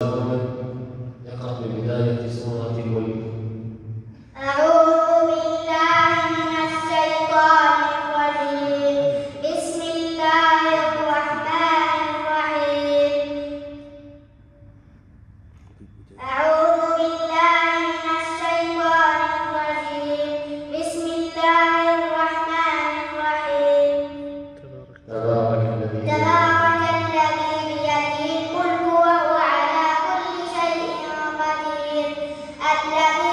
Amen. الذي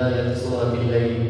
نكير سبحان الله